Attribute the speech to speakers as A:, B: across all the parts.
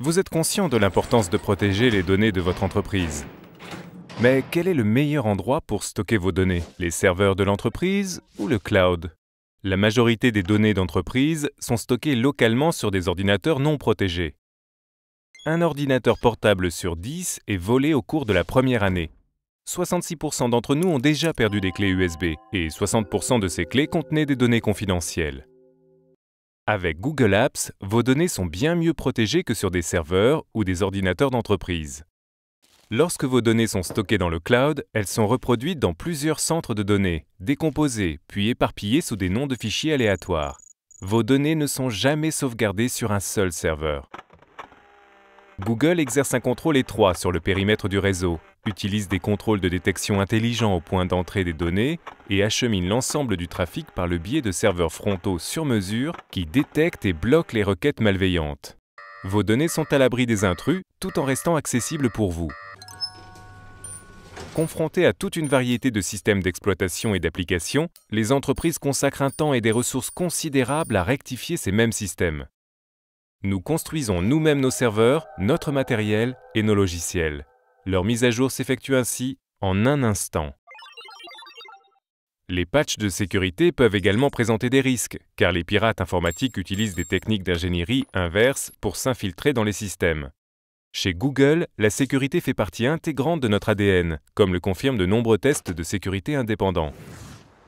A: Vous êtes conscient de l'importance de protéger les données de votre entreprise. Mais quel est le meilleur endroit pour stocker vos données? Les serveurs de l'entreprise ou le cloud? La majorité des données d'entreprise sont stockées localement sur des ordinateurs non protégés. Un ordinateur portable sur 10 est volé au cours de la première année. 66% d'entre nous ont déjà perdu des clés USB et 60% de ces clés contenaient des données confidentielles. Avec Google Apps, vos données sont bien mieux protégées que sur des serveurs ou des ordinateurs d'entreprise. Lorsque vos données sont stockées dans le cloud, elles sont reproduites dans plusieurs centres de données, décomposées, puis éparpillées sous des noms de fichiers aléatoires. Vos données ne sont jamais sauvegardées sur un seul serveur. Google exerce un contrôle étroit sur le périmètre du réseau, utilise des contrôles de détection intelligents au point d'entrée des données et achemine l'ensemble du trafic par le biais de serveurs frontaux sur mesure qui détectent et bloquent les requêtes malveillantes. Vos données sont à l'abri des intrus tout en restant accessibles pour vous. Confrontées à toute une variété de systèmes d'exploitation et d'applications, les entreprises consacrent un temps et des ressources considérables à rectifier ces mêmes systèmes. Nous construisons nous-mêmes nos serveurs, notre matériel et nos logiciels. Leur mise à jour s'effectue ainsi en un instant. Les patchs de sécurité peuvent également présenter des risques, car les pirates informatiques utilisent des techniques d'ingénierie inverses pour s'infiltrer dans les systèmes. Chez Google, la sécurité fait partie intégrante de notre ADN, comme le confirment de nombreux tests de sécurité indépendants.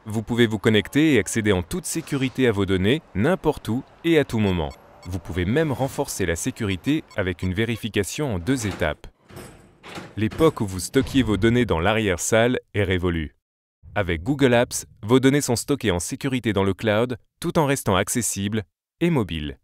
A: Vous pouvez vous connecter et accéder en toute sécurité à vos données, n'importe où et à tout moment. Vous pouvez même renforcer la sécurité avec une vérification en deux étapes. L'époque où vous stockiez vos données dans l'arrière-salle est révolue. Avec Google Apps, vos données sont stockées en sécurité dans le cloud tout en restant accessibles et mobiles.